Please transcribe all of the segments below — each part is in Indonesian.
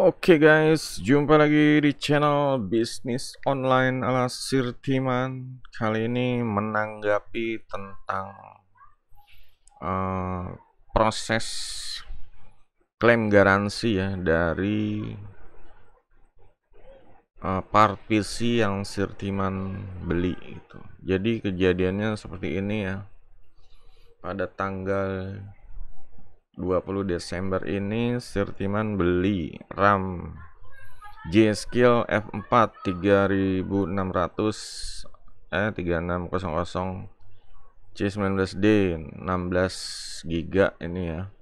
Oke guys, jumpa lagi di channel bisnis online ala Sirtiman. Kali ini menanggapi tentang uh, proses klaim garansi ya dari uh, part PC yang Sirtiman beli itu. Jadi kejadiannya seperti ini ya. Pada tanggal 20 Desember ini Sirtiman beli RAM G-Skill F4 3600 eh 3600 C19D 16 GB ini ya.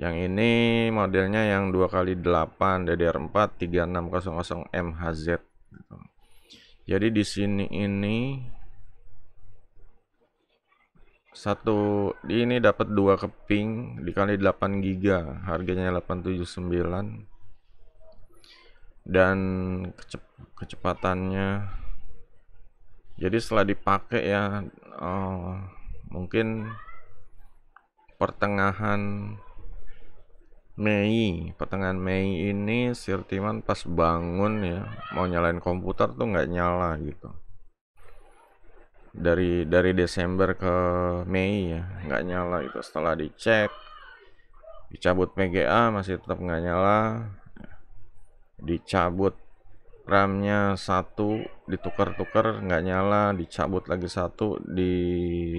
Yang ini modelnya yang 2x8 DDR4 3600 MHz jadi di sini ini satu ini dapat dua keping dikali 8 giga harganya 879 dan kecep kecepatannya jadi setelah dipakai ya oh, mungkin pertengahan Mei pertengahan Mei ini Sirtiman pas bangun ya mau nyalain komputer tuh nggak nyala gitu dari dari Desember ke Mei ya nggak nyala itu setelah dicek dicabut PGA masih tetap nggak nyala. Dicabut RAM-nya satu ditukar-tukar nggak nyala. Dicabut lagi satu di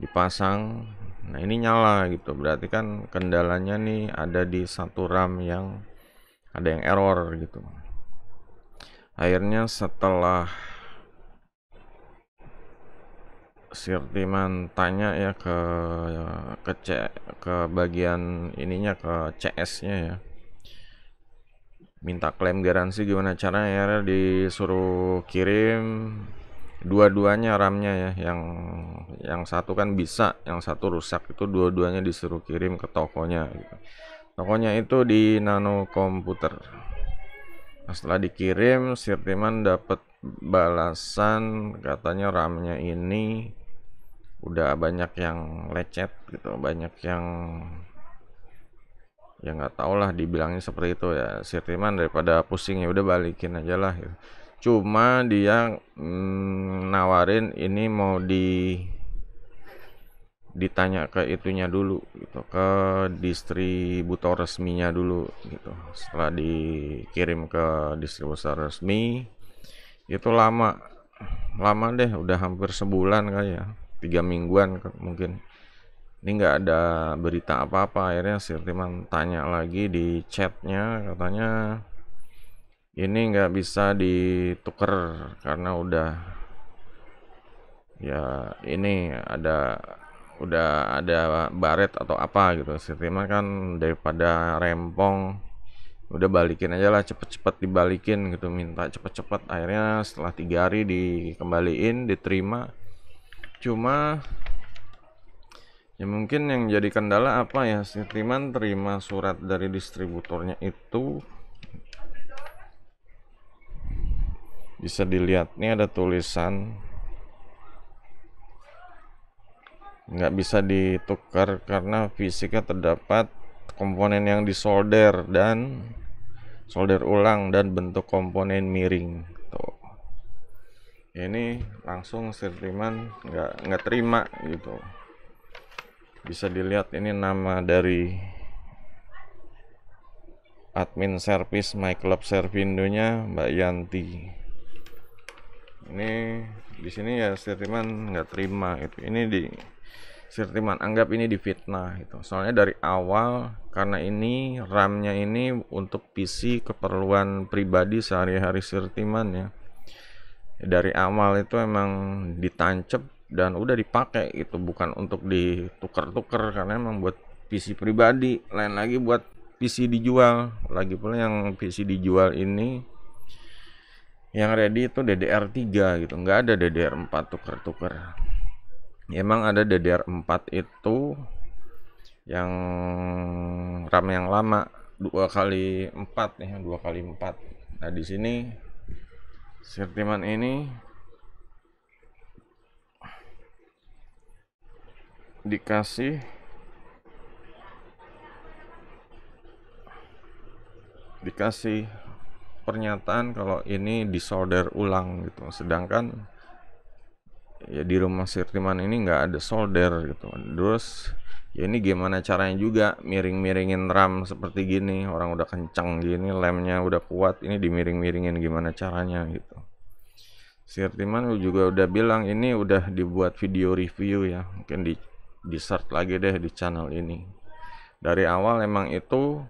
dipasang. Nah ini nyala gitu. Berarti kan kendalanya nih ada di satu RAM yang ada yang error gitu. Akhirnya setelah Sirtiman tanya ya ke ke C, ke bagian ininya ke CS-nya ya. Minta klaim garansi gimana caranya ya disuruh kirim dua-duanya RAM-nya ya yang yang satu kan bisa yang satu rusak itu dua-duanya disuruh kirim ke tokonya gitu. tokonya itu di nano komputer nah, setelah dikirim Sirtiman dapat balasan katanya RAM-nya ini udah banyak yang lecet gitu banyak yang ya nggak tau lah dibilangnya seperti itu ya. Sirtiman daripada pusing ya udah balikin aja lah gitu. cuma dia mm, nawarin ini mau di ditanya ke itunya dulu gitu ke distributor resminya dulu gitu. Setelah dikirim ke distributor resmi itu lama lama deh udah hampir sebulan kayak ya tiga mingguan mungkin. Ini nggak ada berita apa-apa akhirnya Sirtiman tanya lagi di chatnya katanya ini nggak bisa ditukar karena udah ya ini ada udah ada baret atau apa gitu. Sirtiman kan daripada rempong udah balikin aja lah cepet-cepet dibalikin gitu minta cepet-cepet. Akhirnya setelah tiga hari dikembaliin diterima cuma ya mungkin yang jadi kendala apa ya Sirtiman terima surat dari distributornya itu. Bisa dilihat nih ada tulisan. Nggak bisa ditukar karena fisiknya terdapat komponen yang disolder dan solder ulang dan bentuk komponen miring ini langsung Sirtiman nggak nggak terima gitu. Bisa dilihat ini nama dari admin service My Club Servindonya Mbak Yanti. Ini di sini ya Sirtiman nggak terima itu ini di Sirtiman anggap ini difitnah itu soalnya dari awal karena ini RAM-nya ini untuk PC keperluan pribadi sehari-hari Sirtiman ya dari awal itu emang ditancap dan udah dipakai itu bukan untuk ditukar-tukar karena emang buat PC pribadi lain lagi buat PC dijual. Lagi pula yang PC dijual ini yang ready itu DDR3 gitu. Nggak ada DDR4 tukar-tukar emang ada DDR4 itu yang RAM yang lama dua kali empat nih dua kali empat. Nah di sini Sirtiman ini dikasih dikasih pernyataan kalau ini disolder ulang gitu. Sedangkan ya di rumah Sirtiman ini nggak ada solder gitu. Terus ya ini gimana caranya juga miring-miringin RAM seperti gini. Orang udah kencang gini lemnya udah kuat ini dimiring-miringin gimana caranya gitu. Sirtiman juga udah bilang ini udah dibuat video review ya mungkin di di search lagi deh di channel ini. Dari awal emang itu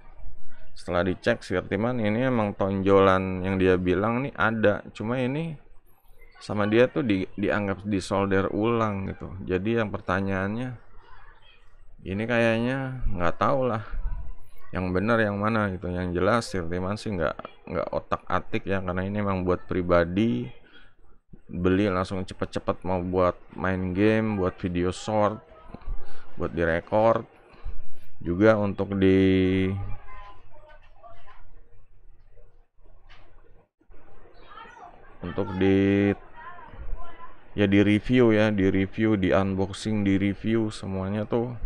setelah dicek Sirtiman ini emang tonjolan yang dia bilang nih ada cuma ini sama dia tuh di, dianggap disolder ulang gitu. Jadi yang pertanyaannya ini kayaknya nggak tahu lah yang benar yang mana gitu. Yang jelas Sirtiman sih nggak nggak otak atik ya karena ini emang buat pribadi. Beli langsung cepet-cepet mau buat main game buat video short buat direkord juga untuk di untuk di ya di review ya di review di unboxing di review semuanya tuh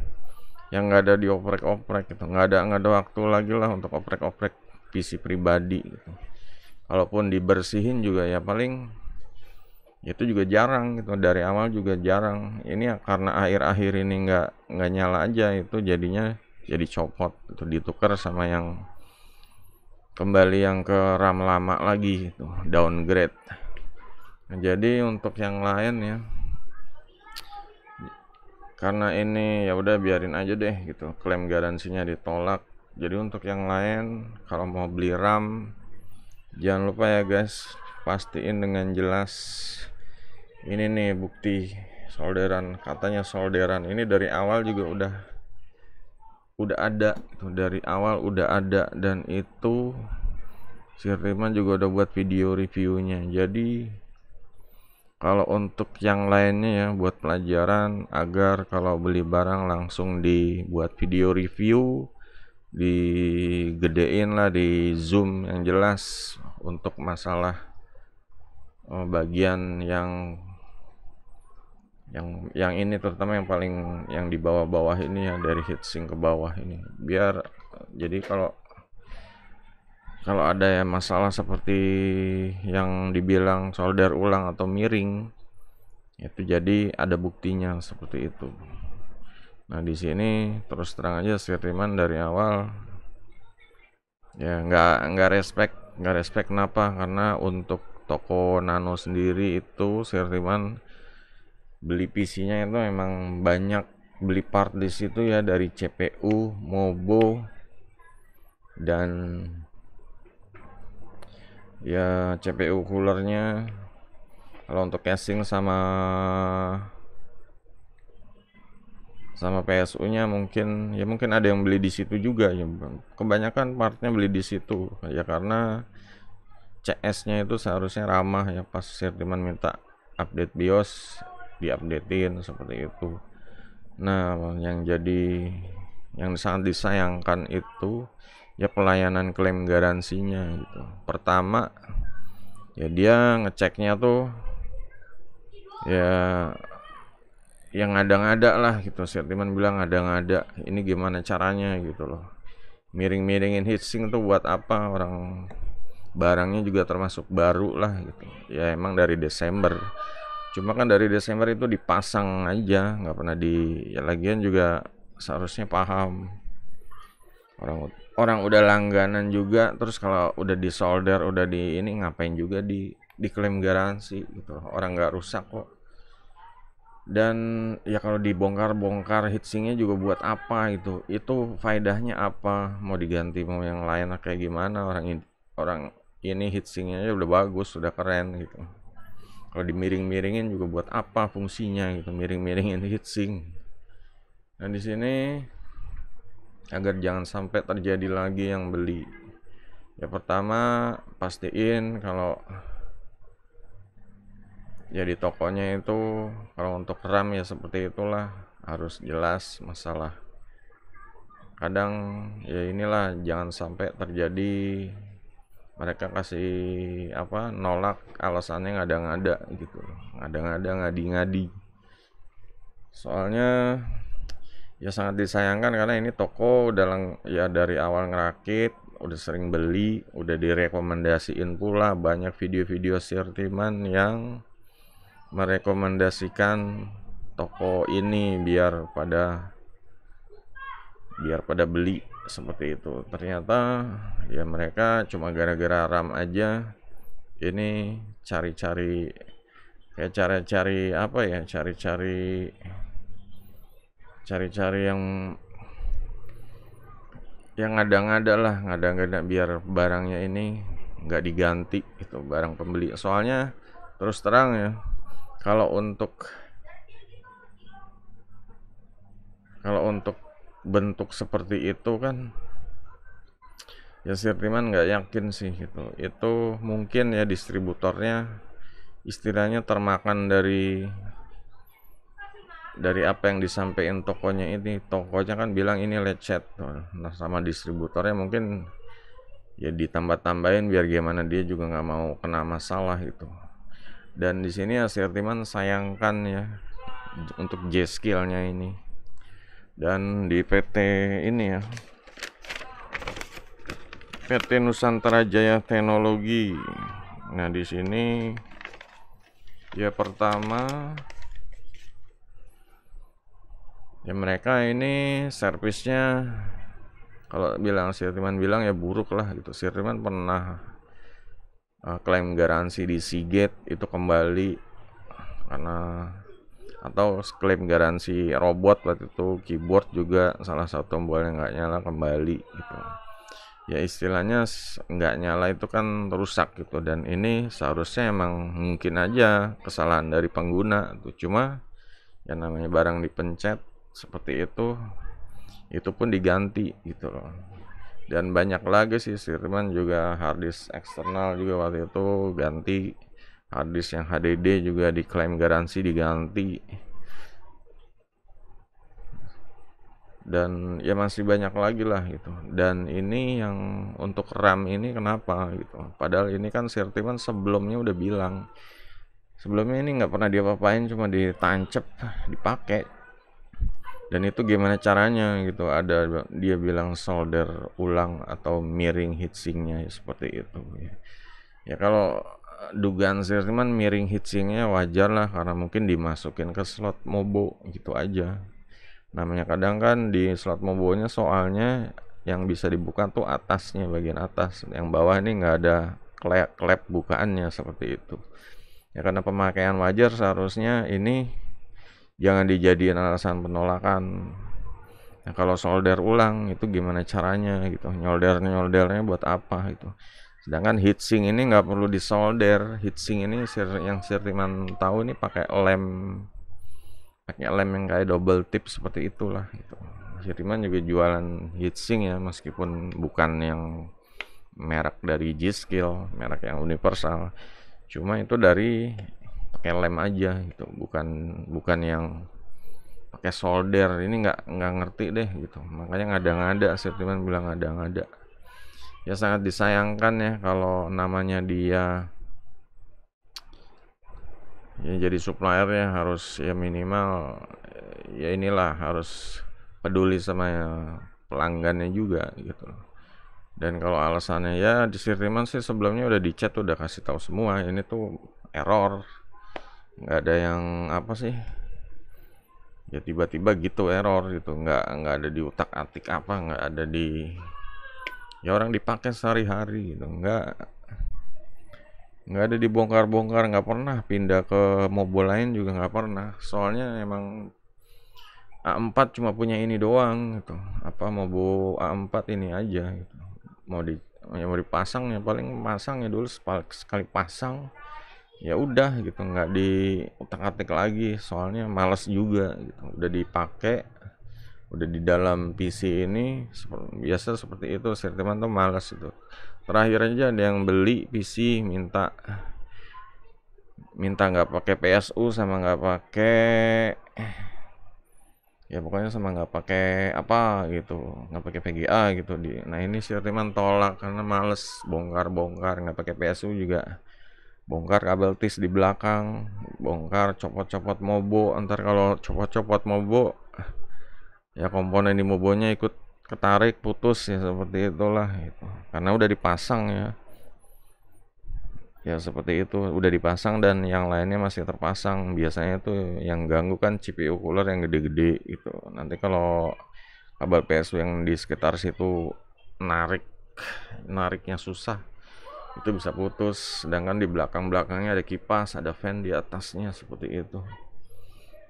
yang nggak ada dioprek-oprek gitu. Nggak ada nggak ada waktu lagi lah untuk oprek-oprek PC pribadi gitu. Kalaupun dibersihin juga ya paling itu juga jarang gitu. Dari awal juga jarang. Ini ya karena akhir-akhir ini nggak nggak nyala aja itu jadinya jadi copot itu ditukar sama yang kembali yang ke RAM lama lagi itu downgrade. Nah, jadi untuk yang lain ya karena ini ya udah biarin aja deh gitu. Klaim garansinya ditolak. Jadi untuk yang lain kalau mau beli RAM jangan lupa ya guys. Pastiin dengan jelas. Ini nih bukti solderan. Katanya solderan. Ini dari awal juga udah udah ada. Itu dari awal udah ada. Dan itu Sirtiman juga udah buat video reviewnya. Jadi kalau untuk yang lainnya ya buat pelajaran agar kalau beli barang langsung dibuat video review digedein lah di zoom yang jelas untuk masalah oh, bagian yang yang yang ini terutama yang paling yang di bawah-bawah ini ya dari heatsink ke bawah ini. Biar jadi kalau kalau ada ya masalah seperti yang dibilang solder ulang atau miring itu jadi ada buktinya seperti itu. Nah di sini terus terang aja Sirtiman dari awal ya nggak nggak respect nggak respect kenapa? Karena untuk toko Nano sendiri itu Sirtiman beli PC-nya itu memang banyak beli part di situ ya dari CPU, Mobo dan ya CPU coolernya. Kalau untuk casing sama sama PSU nya mungkin ya mungkin ada yang beli di situ juga. Ya kebanyakan partnya beli di situ. Ya karena CS nya itu seharusnya ramah ya pas Sirtiman minta update BIOS diupdatein seperti itu. Nah yang jadi yang sangat disayangkan itu ya pelayanan klaim garansinya gitu. Pertama ya dia ngeceknya tuh ya yang ngada-ngada lah gitu. Setiman bilang ngada-ngada ini gimana caranya gitu loh. Miring-miringin heatsink tuh buat apa? Orang barangnya juga termasuk baru lah gitu. Ya emang dari Desember. Cuma kan dari Desember itu dipasang aja nggak pernah di ya lagian juga seharusnya paham orang orang udah langganan juga terus kalau udah di solder udah di ini ngapain juga di diklaim garansi gitu orang nggak rusak kok. Dan ya kalau dibongkar-bongkar heatsinknya juga buat apa itu itu faedahnya apa? Mau diganti mau yang lain kayak gimana? Orang ini orang ini heatsinknya udah bagus udah keren gitu. Kalau dimiring-miringin juga buat apa fungsinya gitu? Miring-miringin heatsink nah di sini agar jangan sampai terjadi lagi yang beli. Ya pertama pastiin kalau ya di tokonya itu kalau untuk RAM ya seperti itulah harus jelas masalah. Kadang ya inilah jangan sampai terjadi mereka kasih apa nolak alasannya ngada-ngada gitu. Ngada-ngada ngadi-ngadi. Soalnya ya sangat disayangkan karena ini toko dalam ya dari awal ngerakit udah sering beli udah direkomendasiin pula banyak video-video Sirtiman yang merekomendasikan toko ini biar pada biar pada beli seperti itu. Ternyata ya mereka cuma gara-gara RAM aja. Ini cari-cari kayak cari-cari apa ya cari-cari cari-cari yang yang ngada-ngada lah ngada-ngada biar barangnya ini nggak diganti itu barang pembeli. Soalnya terus terang ya kalau untuk kalau untuk bentuk seperti itu kan ya Sirtiman nggak yakin sih gitu. Itu mungkin ya distributornya istilahnya termakan dari dari apa yang disampaikan tokonya ini tokonya kan bilang ini lecet. Nah sama distributornya mungkin ya ditambah-tambahin biar gimana dia juga nggak mau kena masalah gitu. Dan di sini Sirtiman sayangkan ya untuk J skillnya ini. Dan di PT ini ya. PT Nusantara Jaya Teknologi. Nah di sini ya pertama ya mereka ini servisnya kalau bilang Sirtiman bilang ya buruk lah gitu. Sirtiman pernah uh, klaim garansi di Seagate itu kembali karena atau klaim garansi robot waktu itu keyboard juga salah satu tombolnya nggak nyala kembali gitu. Ya istilahnya nggak nyala itu kan rusak gitu. Dan ini seharusnya emang mungkin aja kesalahan dari pengguna tuh cuma yang namanya barang dipencet seperti itu itu pun diganti gitu loh. Dan banyak lagi sih Sirman juga harddisk eksternal juga waktu itu ganti harddisk yang HDD juga diklaim garansi diganti. Dan ya masih banyak lagi lah gitu. Dan ini yang untuk RAM ini kenapa gitu? Padahal ini kan Sirtiman sebelumnya udah bilang sebelumnya ini nggak pernah dia apain cuma ditancap dipakai dan itu gimana caranya gitu? Ada dia bilang solder ulang atau miring heatsinknya ya, seperti itu ya, ya kalau dugaan saya cuman miring heatsinknya wajar lah karena mungkin dimasukin ke slot mobo gitu aja. Namanya kadang kan di slot mobonya soalnya yang bisa dibuka tuh atasnya bagian atas. Yang bawah ini nggak ada klep klep bukaannya seperti itu. Ya karena pemakaian wajar seharusnya ini jangan dijadiin alasan penolakan. Nah, kalau solder ulang itu gimana caranya gitu? Nyolder nyoldernya buat apa gitu? Sedangkan heatsink ini nggak perlu disolder. Heatsink ini yang Sirtiman tahu ini pakai lem pakai lem yang kayak double tip seperti itulah gitu. Sirtiman juga jualan heatsink ya meskipun bukan yang merek dari G-Skill merek yang universal. Cuma itu dari pakai lem aja gitu. Bukan bukan yang pakai solder. Ini nggak nggak ngerti deh gitu. Makanya ngada-ngada Sirtiman bilang ngada-ngada. Ya sangat disayangkan ya kalau namanya dia ya jadi supplier ya harus ya minimal ya inilah harus peduli sama ya pelanggannya juga gitu. Dan kalau alasannya ya di Sirtiman sih sebelumnya udah dicat udah kasih tahu semua. Ini tuh error nggak ada yang apa sih? Ya tiba-tiba gitu error gitu. Nggak nggak ada di utak atik apa nggak ada di ya orang dipakai sehari-hari gitu. Nggak. Nggak ada dibongkar-bongkar nggak pernah. Pindah ke mobil lain juga nggak pernah. Soalnya emang A4 cuma punya ini doang gitu. Apa mobil A4 ini aja gitu. Mau di ya mau dipasang ya paling pasang ya dulu sekali pasang ya udah gitu nggak di utak-atik lagi soalnya males juga gitu. Udah dipakai udah di dalam PC ini biasa seperti itu teman tuh males itu terakhir aja ada yang beli PC minta minta nggak pakai PSU sama nggak pakai ya pokoknya sama nggak pakai apa gitu nggak pakai VGA gitu di nah ini teman tolak karena males bongkar bongkar nggak pakai PSU juga bongkar kabel tis di belakang bongkar copot-copot mobo. Antar kalau copot-copot mobo ya komponen di mobonya ikut ketarik putus ya seperti itulah itu karena udah dipasang ya. Ya seperti itu udah dipasang dan yang lainnya masih terpasang. Biasanya tuh yang ganggu kan CPU cooler yang gede-gede gitu. Nanti kalau kabel PSU yang di sekitar situ narik nariknya susah itu bisa putus sedangkan di belakang-belakangnya ada kipas ada fan di atasnya seperti itu.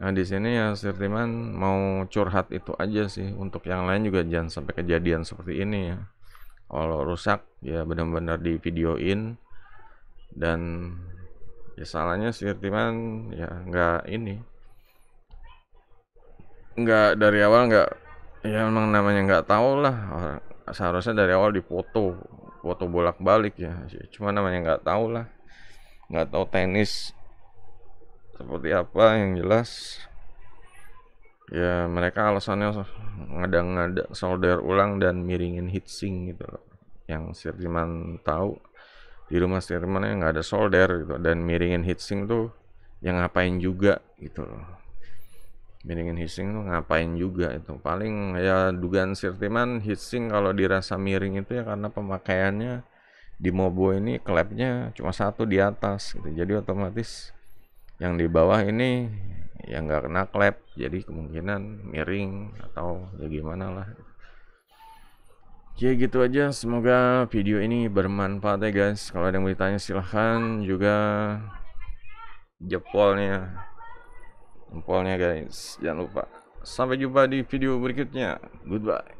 Nah di sini ya Sirtiman mau curhat itu aja sih. Untuk yang lain juga jangan sampai kejadian seperti ini ya. Kalau rusak ya benar-benar di videoin dan ya salahnya Sirtiman ya nggak ini. Nggak dari awal nggak ya memang namanya nggak tahu lah. Seharusnya dari awal dipoto foto bolak-balik ya. Cuma namanya nggak tahu lah. Nggak tahu tenis seperti apa yang jelas. Ya mereka alasannya ngada-ngada solder ulang dan miringin heatsink gitu loh. Yang Sirman tahu di rumah Sirman yang nggak ada solder gitu. Dan miringin heatsink tuh yang ngapain juga gitu loh miringin heatsink tuh ngapain juga itu. Paling ya dugaan Sirtiman heatsink kalau dirasa miring itu ya karena pemakaiannya di Mobo ini klepnya cuma satu di atas gitu. Jadi otomatis yang di bawah ini yang nggak kena klep. Jadi kemungkinan miring atau ya gimana lah. Ya gitu aja. Semoga video ini bermanfaat ya guys. Kalau ada yang mau ditanya silahkan. Juga jempolnya jempolnya guys. Jangan lupa. Sampai jumpa di video berikutnya. Goodbye